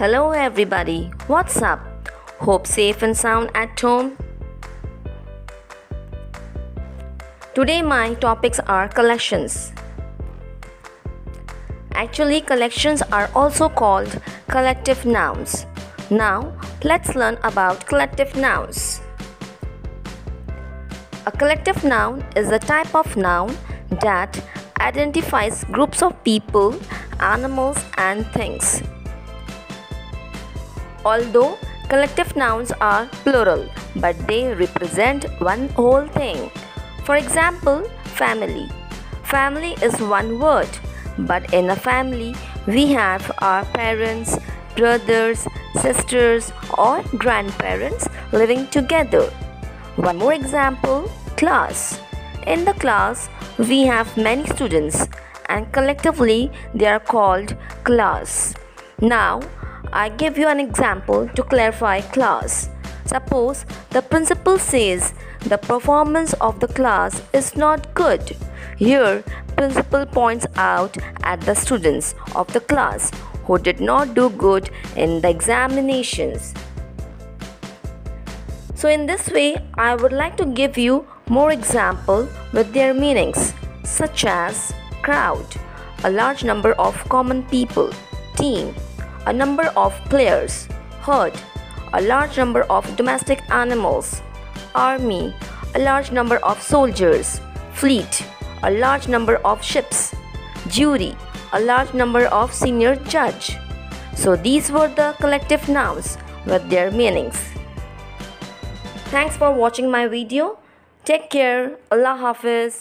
Hello, everybody. What's up? Hope safe and sound at home. Today, my topics are collections. Actually, collections are also called collective nouns. Now, let's learn about collective nouns. A collective noun is a type of noun that identifies groups of people, animals, and things. Although collective nouns are plural, but they represent one whole thing. For example, family. Family is one word, but in a family we have our parents, brothers, sisters, or grandparents living together. One more example class. In the class, we have many students and collectively they are called class. Now, I give you an example to clarify class. Suppose the principal says the performance of the class is not good. Here, principal points out at the students of the class who did not do good in the examinations. So in this way, I would like to give you more example with their meanings such as crowd, a large number of common people, team, a number of players, herd, a large number of domestic animals, army, a large number of soldiers, fleet, a large number of ships, jury, a large number of senior judge. So these were the collective nouns with their meanings. Thanks for watching my video. Take care. Allah Hafiz.